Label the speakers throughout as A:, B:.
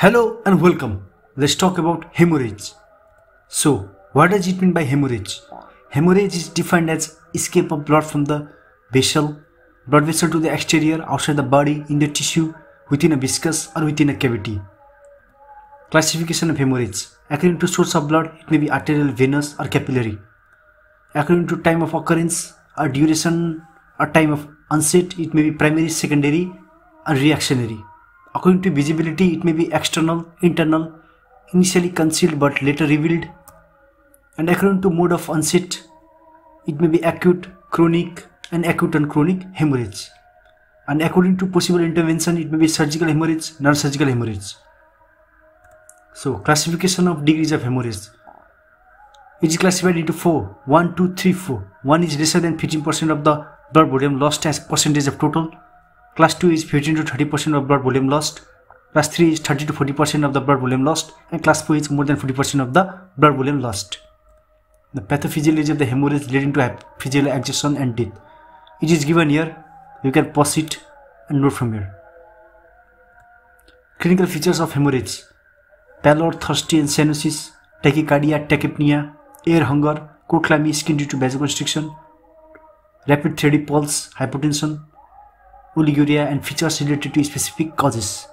A: Hello and welcome. Let's talk about hemorrhage. So, what does it mean by hemorrhage? Hemorrhage is defined as escape of blood from the vessel, blood vessel to the exterior, outside the body, in the tissue, within a viscus or within a cavity. Classification of hemorrhage. According to source of blood, it may be arterial, venous, or capillary. According to time of occurrence or duration or time of onset, it may be primary, secondary, or reactionary. According to visibility, it may be external, internal, initially concealed but later revealed. And according to mode of onset, it may be acute, chronic, and acute and chronic hemorrhage. And according to possible intervention, it may be surgical hemorrhage, non-surgical hemorrhage. So, classification of degrees of hemorrhage. It is classified into four. four: one, two, three, four. One is lesser than 15% of the blood volume lost as percentage of total. Class 2 is 15 to 30% of blood volume lost. Class 3 is 30 to 40% of the blood volume lost. And class 4 is more than 40% of the blood volume lost. The pathophysiology of the hemorrhage leading to physical exhaustion and death. It is given here. You can pause it and note from here. Clinical features of hemorrhage. Pallor, thirsty and cyanosis, tachycardia, tachypnea, air hunger, clammy skin due to vasoconstriction, rapid thready pulse, hypotension, oliguria and features related to specific causes.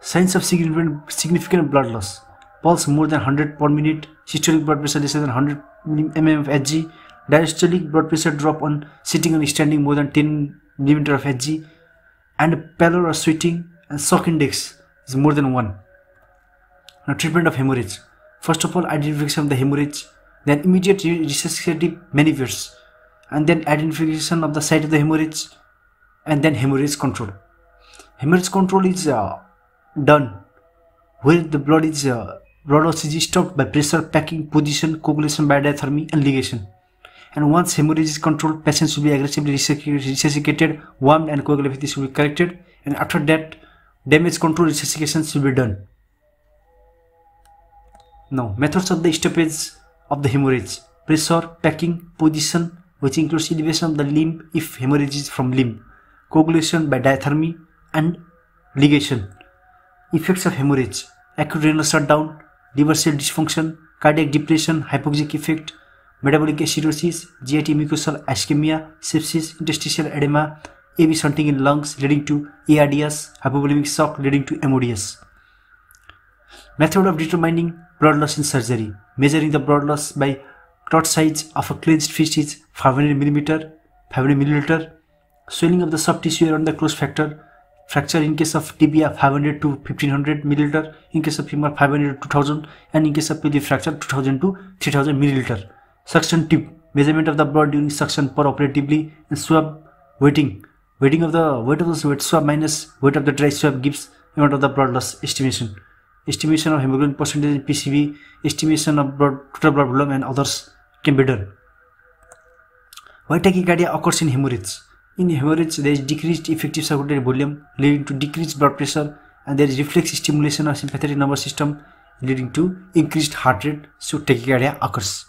A: Signs of significant, blood loss. Pulse more than 100 per minute, systolic blood pressure less than 100 mm of Hg, diastolic blood pressure drop on sitting and standing more than 10 mm of Hg, and pallor or sweating and shock index is more than 1. Now treatment of hemorrhage. First of all, identification of the hemorrhage, then immediate resuscitative maneuvers, and then identification of the site of the hemorrhage, and then hemorrhage control. Hemorrhage control is uh, done where the blood is uh, blood loss is stopped by pressure, packing, position, coagulation by diathermy, and ligation. And once hemorrhage is controlled, patients will be aggressively resuscitated, warmed, and coagulopathy should be corrected. And after that, damage control resuscitation should be done. Now, methods of the stoppage of the hemorrhage pressure, packing, position, which includes elevation of the limb if hemorrhage is from limb, coagulation by diathermy, and ligation. Effects of hemorrhage acute renal shutdown, liver cell dysfunction, cardiac depression, hypoxic effect, metabolic acidosis, GIT mucosal ischemia, sepsis, interstitial edema, AV shunting in lungs leading to ARDS, hypovolemic shock leading to MODS. Method of determining blood loss in surgery. Measuring the blood loss by clot size of a clenched fist is 500 mm, 500 milliliter. Swelling of the soft tissue around the close factor. Fracture in case of tibia 500 to 1500 milliliter. In case of femur 500 to 2000 and in case of pelvic fracture 2000 to 3000 milliliter. Suction tube. Measurement of the blood during suction per operatively and swab weighting. Weighting of the weight of the swab minus weight of the dry swab gives amount of the blood loss estimation estimation of hemoglobin percentage in PCV, estimation of blood, total blood volume and others can be done. Why tachycardia occurs in hemorrhage? In hemorrhage, there is decreased effective circulatory volume leading to decreased blood pressure and there is reflex stimulation of sympathetic nervous system leading to increased heart rate, so tachycardia occurs.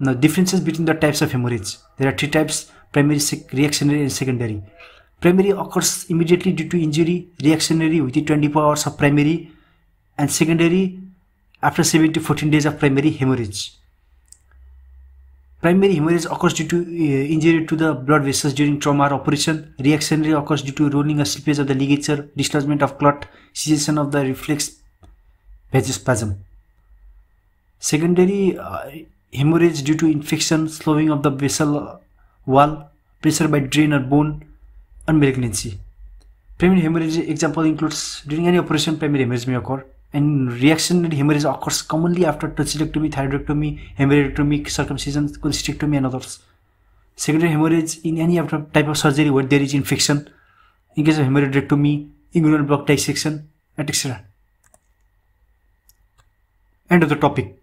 A: Now, differences between the types of hemorrhage. There are three types, primary, reactionary and secondary. Primary occurs immediately due to injury, reactionary within 24 hours of primary, and secondary after 7 to 14 days of primary hemorrhage. Primary hemorrhage occurs due to uh, injury to the blood vessels during trauma or operation. Reactionary occurs due to rolling or slippage of the ligature, dislodgement of clot, cessation of the reflex vasospasm. Secondary uh, hemorrhage due to infection, sloughing of the vessel wall, pressure by drain or bone, and malignancy. Primary hemorrhage example includes during any operation primary hemorrhage may occur and reactionary hemorrhage occurs commonly after tonsillectomy, thyroidectomy, hemorrhoidectomy, circumcision, cholecystectomy and others. Secondary hemorrhage in any other type of surgery where there is infection, in case of hemorrhoidectomy, inguinal block dissection, etc. End of the topic.